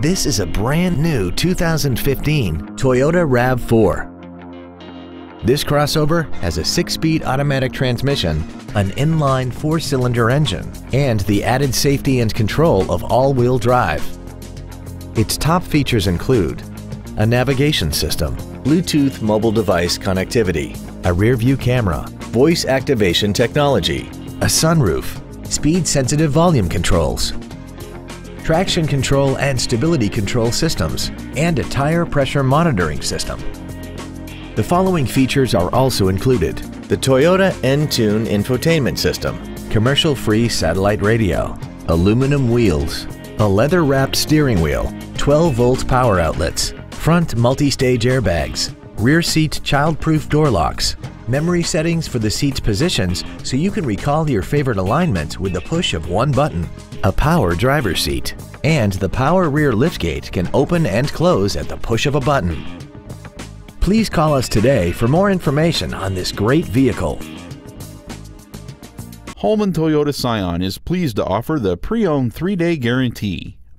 This is a brand new 2015 Toyota RAV4. This crossover has a six-speed automatic transmission, an inline four-cylinder engine, and the added safety and control of all-wheel drive. Its top features include a navigation system, Bluetooth mobile device connectivity, a rear-view camera, voice activation technology, a sunroof, speed-sensitive volume controls, traction control and stability control systems, and a tire pressure monitoring system. The following features are also included. The Toyota Entune infotainment system, commercial-free satellite radio, aluminum wheels, a leather-wrapped steering wheel, 12-volt power outlets, front multi-stage airbags, rear seat child-proof door locks, memory settings for the seat's positions so you can recall your favorite alignment with the push of one button, a power driver's seat, and the power rear liftgate can open and close at the push of a button. Please call us today for more information on this great vehicle. Holman Toyota Scion is pleased to offer the pre-owned 3-day guarantee.